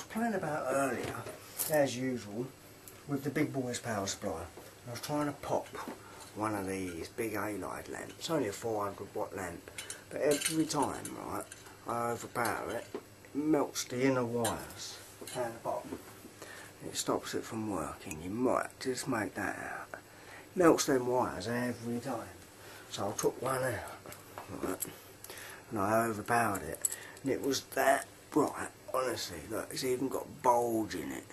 was playing about earlier, as usual, with the big boys power supply. I was trying to pop one of these big halide lamps, only a 400 watt lamp, but every time, right, I overpower it, it melts the inner wires down the bottom. It stops it from working. You might just make that out. Melts them wires every time. So I took one out, right, and I overpowered it, and it was that bright, honestly, look, it's even got bulge in it.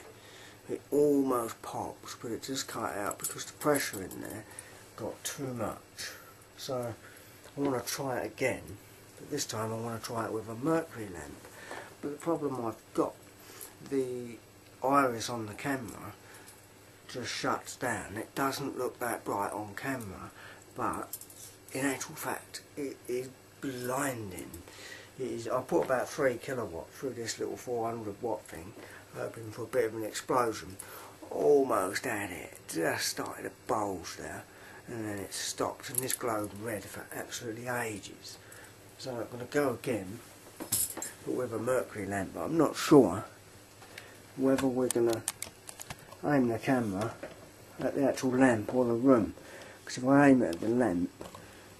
It almost pops, but it just cut out because the pressure in there got too much. So I want to try it again, but this time I want to try it with a mercury lamp. But the problem I've got, the iris on the camera just shuts down. It doesn't look that bright on camera, but in actual fact, it is blinding. Is, I put about 3 kilowatt through this little 400 watt thing, hoping for a bit of an explosion. Almost had it, just started to bulge there, and then it stopped, and this glowed red for absolutely ages. So I'm going to go again, but with a mercury lamp, but I'm not sure whether we're going to aim the camera at the actual lamp or the room. Because if I aim it at the lamp,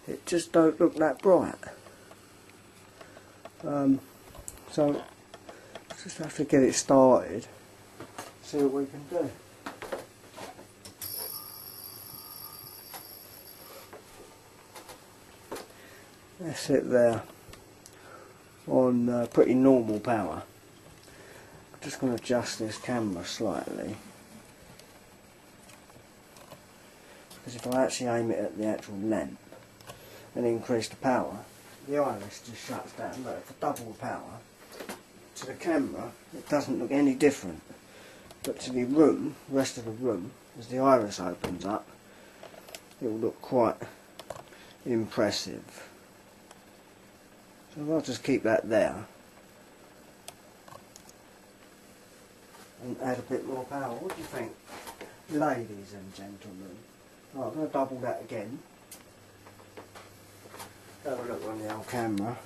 it just don't look that bright. Um, so, just have to get it started, see what we can do. That's it there on uh, pretty normal power. I'm just going to adjust this camera slightly. Because if I actually aim it at the actual lamp and increase the power, the iris just shuts down. But for double power, to the camera, it doesn't look any different. But to the room, the rest of the room, as the iris opens up, it will look quite impressive. So I'll just keep that there. And add a bit more power. What do you think, ladies and gentlemen? Right, I'm going to double that again. Have a look on the old camera.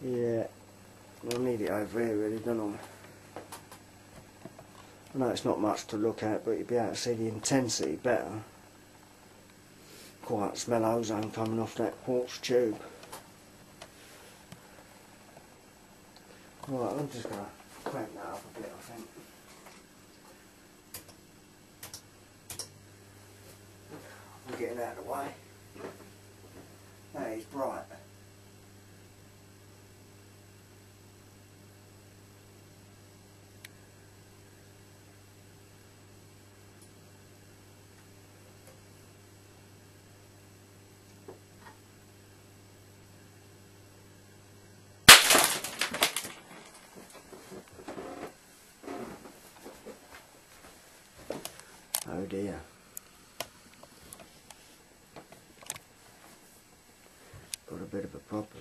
Yeah, I need it over here really, don't I? I know it's not much to look at, but you'd be able to see the intensity better. Quite smell ozone coming off that quartz tube. Right, I'm just going to crank that up a bit, I think. I'm getting out of the way. That is bright. Oh dear. A bit of a problem.